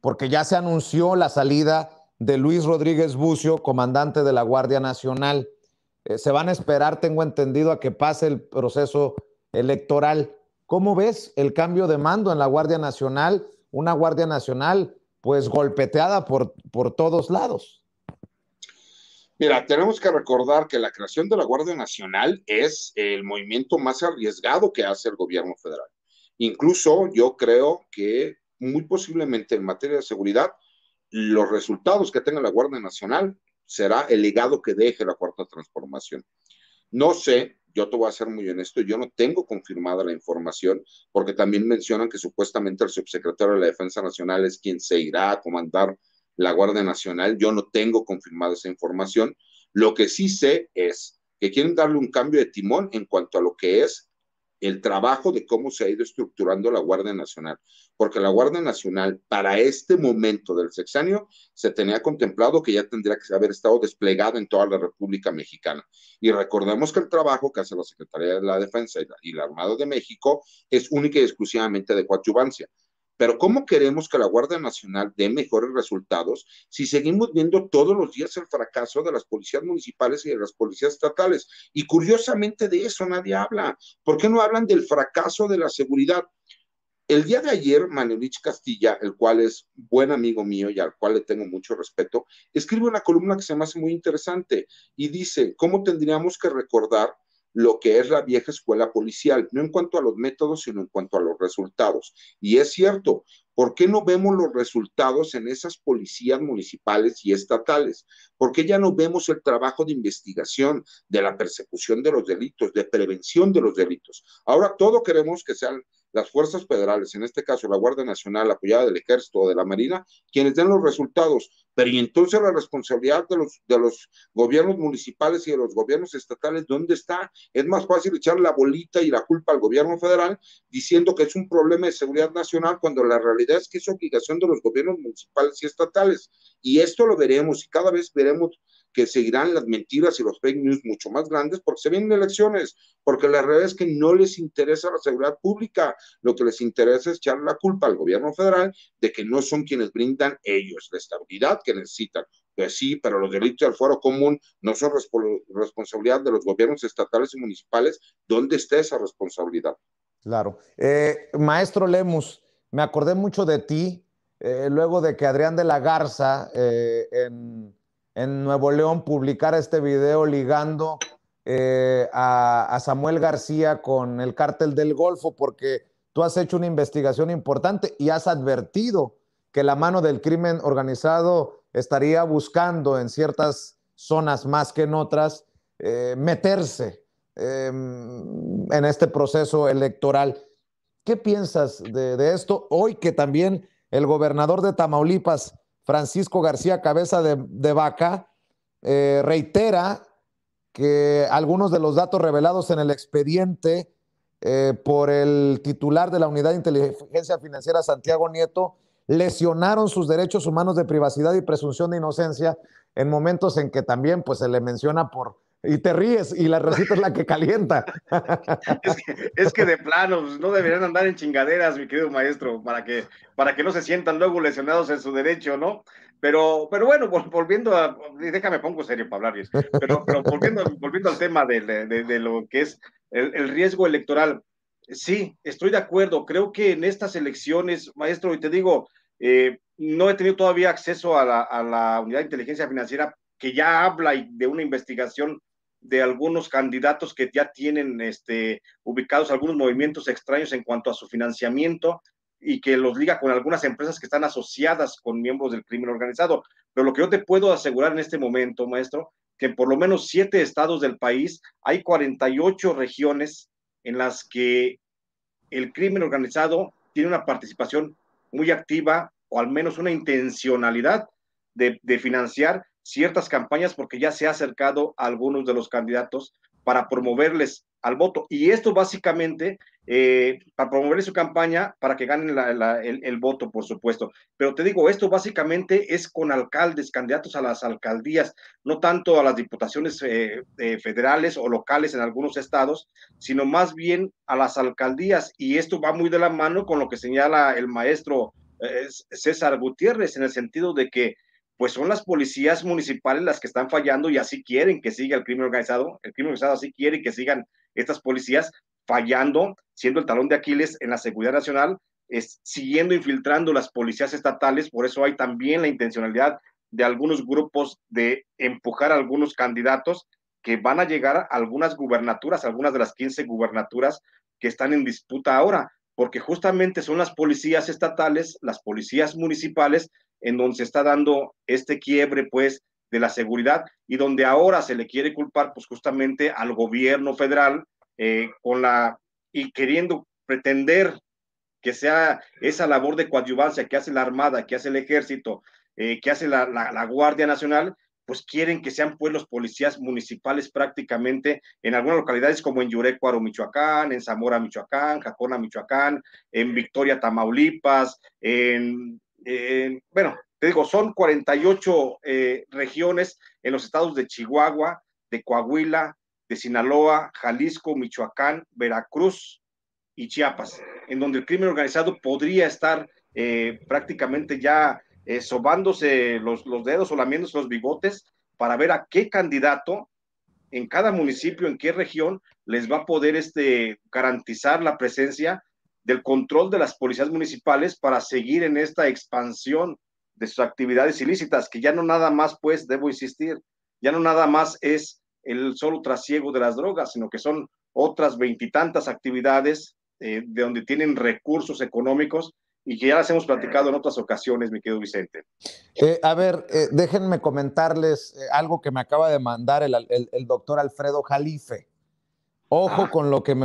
porque ya se anunció la salida de Luis Rodríguez Bucio, comandante de la Guardia Nacional. Eh, se van a esperar, tengo entendido, a que pase el proceso electoral. ¿Cómo ves el cambio de mando en la Guardia Nacional? Una Guardia Nacional pues golpeteada por, por todos lados. Mira, tenemos que recordar que la creación de la Guardia Nacional es el movimiento más arriesgado que hace el gobierno federal. Incluso yo creo que muy posiblemente en materia de seguridad, los resultados que tenga la Guardia Nacional será el legado que deje la cuarta transformación. No sé, yo te voy a ser muy honesto, yo no tengo confirmada la información, porque también mencionan que supuestamente el subsecretario de la Defensa Nacional es quien se irá a comandar la Guardia Nacional. Yo no tengo confirmada esa información. Lo que sí sé es que quieren darle un cambio de timón en cuanto a lo que es el trabajo de cómo se ha ido estructurando la Guardia Nacional, porque la Guardia Nacional para este momento del sexenio se tenía contemplado que ya tendría que haber estado desplegada en toda la República Mexicana. Y recordemos que el trabajo que hace la Secretaría de la Defensa y la, Armada de México es única y exclusivamente de coadyuvancia. Pero ¿cómo queremos que la Guardia Nacional dé mejores resultados si seguimos viendo todos los días el fracaso de las policías municipales y de las policías estatales? Y curiosamente de eso nadie habla. ¿Por qué no hablan del fracaso de la seguridad? El día de ayer, Manuelich Castilla, el cual es buen amigo mío y al cual le tengo mucho respeto, escribe una columna que se me hace muy interesante y dice, ¿cómo tendríamos que recordar lo que es la vieja escuela policial, no en cuanto a los métodos, sino en cuanto a los resultados. Y es cierto, ¿por qué no vemos los resultados en esas policías municipales y estatales? ¿Por qué ya no vemos el trabajo de investigación, de la persecución de los delitos, de prevención de los delitos? Ahora todo queremos que sean las fuerzas federales, en este caso la Guardia Nacional apoyada del Ejército o de la Marina, quienes den los resultados. Pero y entonces la responsabilidad de los, de los gobiernos municipales y de los gobiernos estatales, ¿dónde está? Es más fácil echar la bolita y la culpa al gobierno federal diciendo que es un problema de seguridad nacional cuando la realidad es que es obligación de los gobiernos municipales y estatales. Y esto lo veremos y cada vez veremos que seguirán las mentiras y los fake news mucho más grandes porque se vienen elecciones, porque la realidad es que no les interesa la seguridad pública, lo que les interesa es echar la culpa al gobierno federal de que no son quienes brindan ellos la estabilidad que necesitan. Pues sí, pero los delitos del foro común no son responsabilidad de los gobiernos estatales y municipales. ¿Dónde está esa responsabilidad? Claro. Eh, maestro Lemus, me acordé mucho de ti eh, luego de que Adrián de la Garza eh, en en Nuevo León publicar este video ligando eh, a, Samuel García con el cártel del Golfo, porque tú has hecho una investigación importante y has advertido que la mano del crimen organizado estaría buscando en ciertas zonas más que en otras eh, meterse em, en este proceso electoral. ¿Qué piensas de esto hoy que también el gobernador de Tamaulipas Francisco García Cabeza de, Vaca, eh, reitera que algunos de los datos revelados en el expediente eh, por el titular de la Unidad de Inteligencia Financiera, Santiago Nieto, lesionaron sus derechos humanos de privacidad y presunción de inocencia en momentos en que también pues, se le menciona por y te ríes y la recita es la que calienta. es, que, de plano, pues, no deberían andar en chingaderas, mi querido maestro, para que, para que no se sientan luego lesionados en su derecho, ¿no? Pero, pero bueno, volviendo a, déjame pongo serio para hablar, pero, pero volviendo, volviendo al tema de, de, lo que es el, riesgo electoral, sí, estoy de acuerdo, creo que en estas elecciones, maestro, y te digo, eh, no he tenido todavía acceso a la, a la unidad de inteligencia financiera que ya habla de una investigación de algunos candidatos que ya tienen este, ubicados algunos movimientos extraños en cuanto a su financiamiento y que los liga con algunas empresas que están asociadas con miembros del crimen organizado. Pero lo que yo te puedo asegurar en este momento, maestro, que en por lo menos siete estados del país hay 48 regiones en las que el crimen organizado tiene una participación muy activa o al menos una intencionalidad de, de financiar ciertas campañas porque ya se ha acercado a algunos de los candidatos para promoverles al voto. Y esto básicamente, eh, para promover su campaña, para que ganen el, voto, por supuesto. Pero te digo, esto básicamente es con alcaldes, candidatos a las alcaldías, no tanto a las diputaciones eh, eh, federales o locales en algunos estados, sino más bien a las alcaldías. Y esto va muy de la mano con lo que señala el maestro César Gutiérrez, en el sentido de que pues son las policías municipales las que están fallando y así quieren que siga el crimen organizado. El crimen organizado así quiere que sigan estas policías fallando, siendo el talón de Aquiles en la seguridad nacional, es, siguiendo infiltrando las policías estatales. Por eso hay también la intencionalidad de algunos grupos de empujar a algunos candidatos que van a llegar a algunas gubernaturas, algunas de las 15 gubernaturas que están en disputa ahora, porque justamente son las policías estatales, las policías municipales en donde se está dando este quiebre, pues, de la seguridad y donde ahora se le quiere culpar, pues, justamente al gobierno federal eh, con la y queriendo pretender que sea esa labor de coadyuvancia que hace la Armada, que hace el Ejército, eh, que hace la, Guardia Nacional, pues quieren que sean pues los policías municipales prácticamente en algunas localidades como en Yurecuaro, Michoacán, en Zamora, Michoacán, Jacona, Michoacán, en Victoria, Tamaulipas, en bueno, te digo, son 48 eh, regiones en los estados de Chihuahua, de Coahuila, de Sinaloa, Jalisco, Michoacán, Veracruz y Chiapas, en donde el crimen organizado podría estar eh, prácticamente ya eh, sobándose los, dedos o lamiéndose los bigotes para ver a qué candidato en cada municipio, en qué región les va a poder este, garantizar la presencia del control de las policías municipales para seguir en esta expansión de sus actividades ilícitas, que ya no nada más, pues, debo insistir, ya no nada más es el solo trasiego de las drogas, sino que son otras veintitantas actividades eh, de donde tienen recursos económicos y que ya las hemos platicado en otras ocasiones, mi querido Vicente. Eh, a ver, eh, déjenme comentarles algo que me acaba de mandar el, el, doctor Alfredo Jalife. Ojo ah. con lo que me